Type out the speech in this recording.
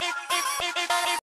it, it, it.